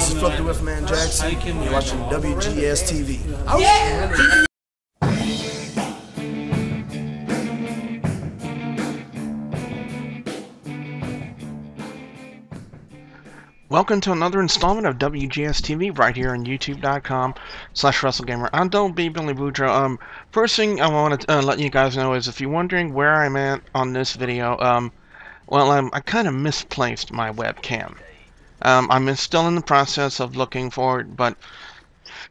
This is Fluff the Wolfman Jackson. You're watching WGS TV. Yeah. Welcome to another installment of WGS TV right here on youtube.com slash WrestleGamer. I'm Double B Billy Boudreaux. Um, first thing I want to uh, let you guys know is if you're wondering where I'm at on this video, um, well, um, I kind of misplaced my webcam. Um, I'm still in the process of looking for it, but,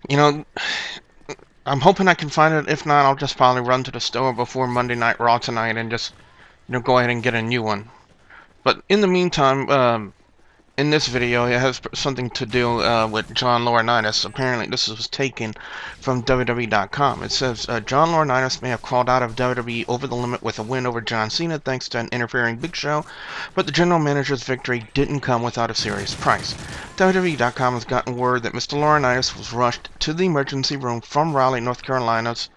you know, I'm hoping I can find it. If not, I'll just probably run to the store before Monday Night Raw tonight and just, you know, go ahead and get a new one. But in the meantime, um, in this video, it has something to do uh, with John Laurinaitis. Apparently, this was taken from WWE.com. It says uh, John Laurinaitis may have crawled out of WWE over the limit with a win over John Cena thanks to an interfering Big Show, but the general manager's victory didn't come without a serious price. WWE.com has gotten word that Mr. Laurinaitis was rushed to the emergency room from Raleigh, North Carolina's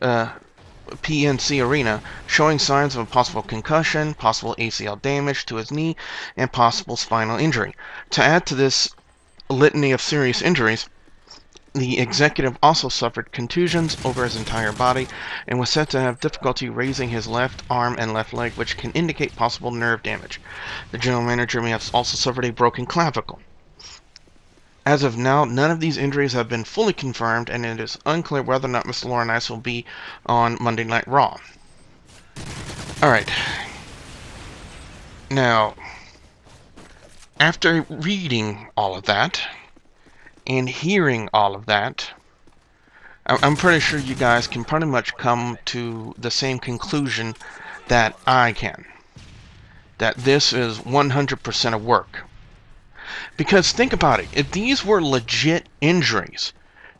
uh, PNC Arena, showing signs of a possible concussion, possible ACL damage to his knee, and possible spinal injury. To add to this litany of serious injuries, the executive also suffered contusions over his entire body and was said to have difficulty raising his left arm and left leg, which can indicate possible nerve damage. The general manager may have also suffered a broken clavicle. As of now, none of these injuries have been fully confirmed, and it is unclear whether or not Mr. Laurinaitis will be on Monday Night Raw. Alright. Now, after reading all of that, and hearing all of that, I'm pretty sure you guys can pretty much come to the same conclusion that I can. That this is 100% of work. Because think about it, if these were legit injuries,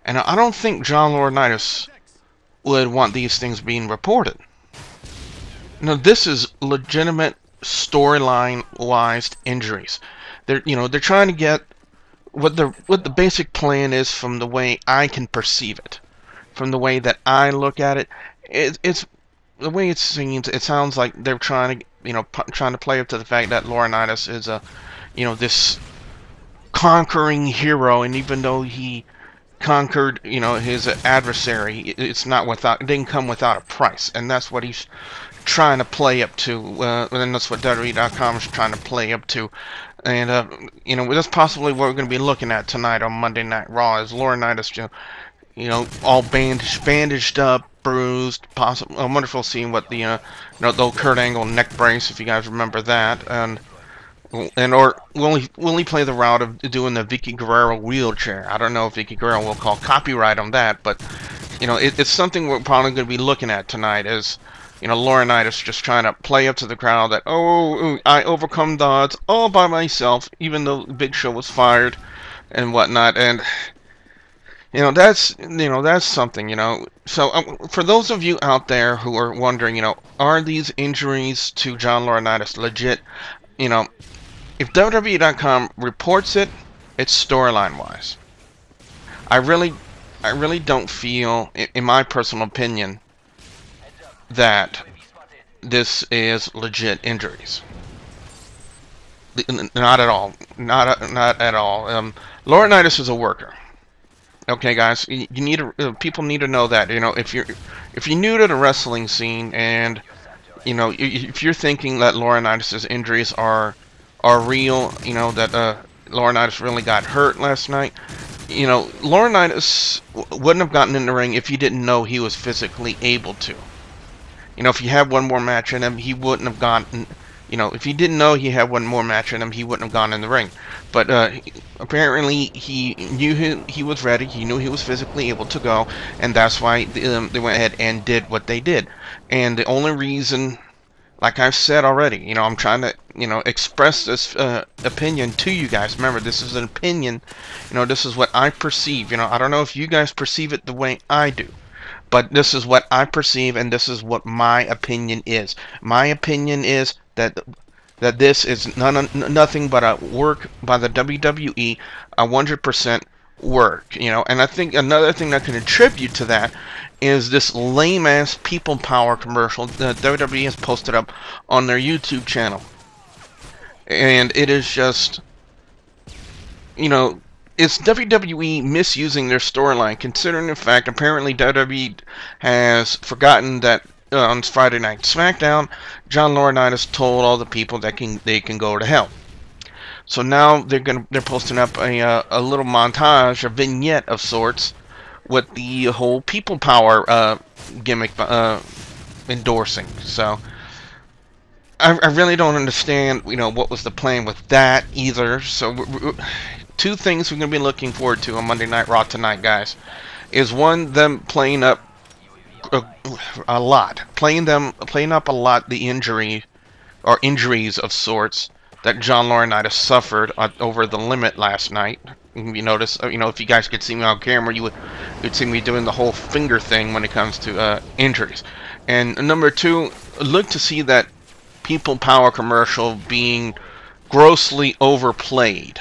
and I don't think John Laurinaitis would want these things being reported. No, this is legitimate storyline-wise injuries. They're you know they're trying to get what the what the basic plan is from the way I can perceive it, from the way that I look at it. it it's the way it seems. It sounds like they're trying to you know trying to play up to the fact that Laurinaitis is a you know this conquering hero, and even though he conquered, you know, his adversary, it's not without, it didn't come without a price, and that's what he's trying to play up to, uh, and that's what WWE.com is trying to play up to, and uh, you know, that's possibly what we're going to be looking at tonight on Monday Night Raw, is Laurinaitis, you you know, all bandaged, bandaged up, bruised, possible, a wonderful scene with the, uh, you know, the old Kurt Angle neck brace, if you guys remember that, and and or will he will he play the route of doing the Vickie Guerrero wheelchair? I don't know if Vickie Guerrero will call copyright on that, but you know it, it's something we're probably going to be looking at tonight. Is you know Laurinaitis just trying to play up to the crowd that oh I overcome the odds all by myself, even though Big Show was fired and whatnot, and you know that's you know that's something you know. So um, for those of you out there who are wondering, you know, are these injuries to John Laurinaitis legit? You know, if WWE.com reports it, it's storyline wise. I really, I really don't feel, in my personal opinion, that this is legit injuries. Not at all. Not not at all. Um, Laurinaitis is a worker. Okay, guys, you need to, uh, people need to know that. You know, if you're if you're new to the wrestling scene and you know if you're thinking that Laurinaitis' injuries are are real. You know that uh, Laurinaitis really got hurt last night. You know, Laurinaitis wouldn't have gotten in the ring if he didn't know he was physically able to. You know, if he had one more match in him, he wouldn't have gotten. You know, if he didn't know he had one more match in him, he wouldn't have gone in the ring. But uh, apparently, he knew he, he was ready. He knew he was physically able to go, and that's why they, um, they went ahead and did what they did. And the only reason like I've said already, you know, I'm trying to, you know, express this uh, opinion to you guys. Remember, this is an opinion. You know, this is what I perceive. You know, I don't know if you guys perceive it the way I do, but this is what I perceive, and this is what my opinion is. My opinion is that that this is none, nothing but a work by the WWE, a 100% work. You know, and I think another thing that can attribute to that is this lame ass people power commercial that WWE has posted up on their YouTube channel. And it is just, you know, is WWE misusing their storyline, considering the fact apparently WWE has forgotten that uh, on Friday Night SmackDown, John Laurinaitis told all the people that can they can go to hell. So now they're gonna they're posting up a uh, a little montage, a vignette of sorts, with the whole people power uh, gimmick uh, endorsing. So I, I really don't understand, you know, what was the plan with that either. So two things we're gonna be looking forward to on Monday Night Raw tonight, guys, is one them playing up a, a lot, playing them playing up a lot the injury or injuries of sorts that John Laurinaitis suffered uh, over the limit last night. You notice, uh, you know, if you guys could see me on camera, you would you'd see me doing the whole finger thing when it comes to uh, injuries. And number two, look to see that people power commercial being grossly overplayed.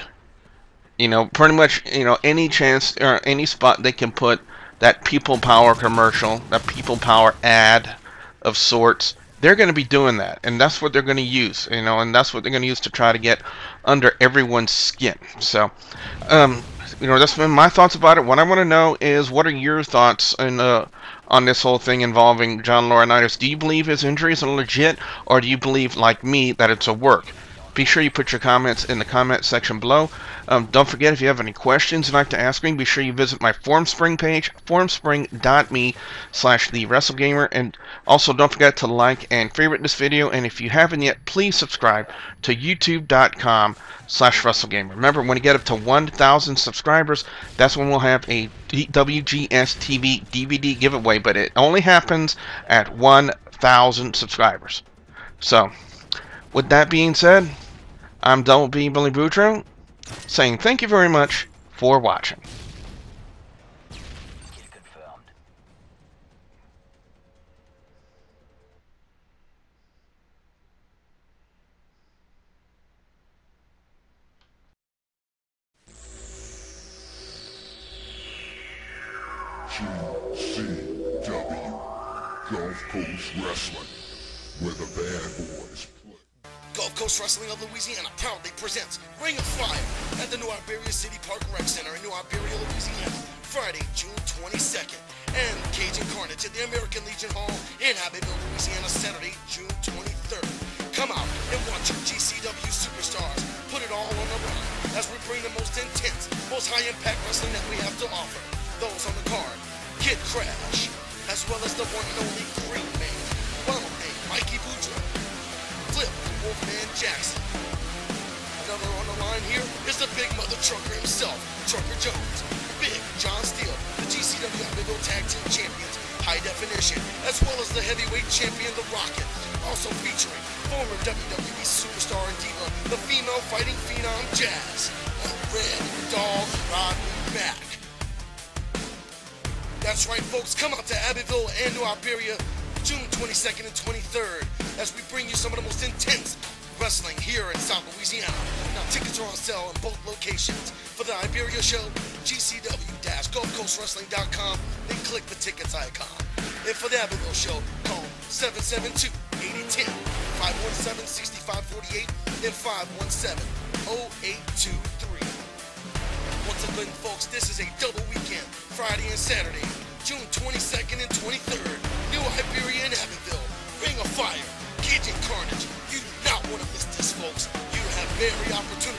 You know, pretty much, you know, any chance or any spot they can put that people power commercial, that people power ad of sorts, they're going to be doing that, and that's what they're going to use, you know, and that's what they're going to use to try to get under everyone's skin. So, um, you know, that's been my thoughts about it. What I want to know is, what are your thoughts in, uh, on this whole thing involving John Laurinaitis? Do you believe his injuries are legit, or do you believe, like me, that it's a work? Be sure you put your comments in the comment section below. Um, don't forget, if you have any questions you'd like to ask me, be sure you visit my FormSpring page, formspring.me slash the WrestleGamer. And also, don't forget to like and favorite this video. And if you haven't yet, please subscribe to youtube.com slash WrestleGamer. Remember, when you get up to 1,000 subscribers, that's when we'll have a WGS TV DVD giveaway. But it only happens at 1,000 subscribers. So, with that being said, I'm Double B Billy Boudreaux, saying thank you very much for watching. GCW Gulf Coast Wrestling, where the bad boys Coast Wrestling of Louisiana proudly presents Ring of Fire at the New Iberia City Park Rec Center in New Iberia, Louisiana, Friday, June 22nd, and Cajun Carnage at the American Legion Hall in Abbeville, Louisiana, Saturday, June 23rd. Come out and watch your GCW superstars put it all on the line as we bring the most intense, most high-impact wrestling that we have to offer. Those on the card, Kid Crash, as well as the one and only Green Man, named Mikey Boudreaux. Wolfman Jackson. Another on the line here is the big mother trucker himself, Trucker Jones. Big John Steele, the GCW Abbeville Tag Team Champions, High Definition, as well as the heavyweight champion, The Rocket. Also featuring former WWE superstar and diva, the female fighting phenom Jazz, and Red Dog Rodney Mack. That's right, folks. Come out to Abbeville and New Iberia June 22nd and 23rd as we bring you some of the most intense wrestling here in South Louisiana. Now, tickets are on sale in both locations. For the Iberia show, GCW-GulfCoastWrestling.com, then click the tickets icon. And for the Abbeville show, call 772-8010, 517-6548, and 517-0823. Once again, folks, this is a double weekend, Friday and Saturday, June 22nd and 23rd, New Iberia and Abbeville. Ring of Fire, every opportunity,